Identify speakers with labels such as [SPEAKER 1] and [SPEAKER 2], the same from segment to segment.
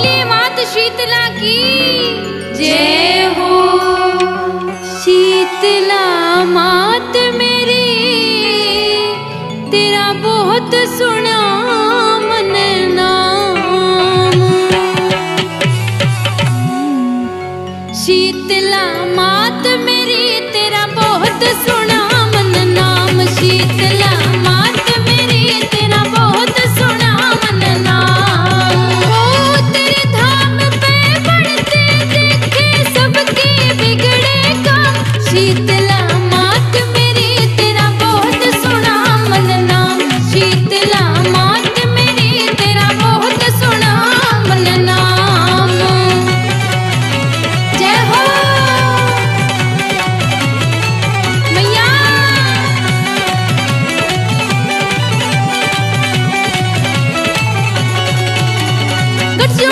[SPEAKER 1] भोली मात शीतला की। जय हो शीतला मात मेरी। तेरा बहुत सुना मन नाम। शीतला मात मेरी, तेरा बहुत सुना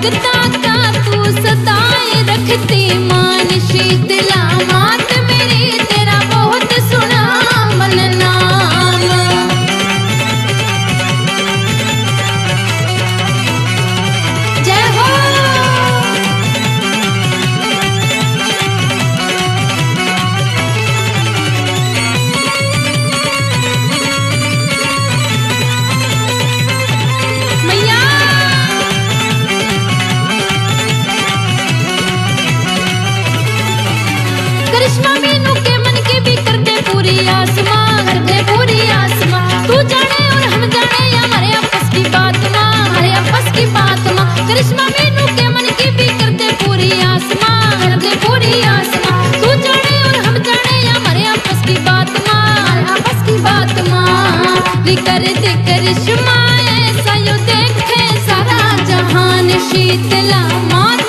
[SPEAKER 1] भक्ता si te la.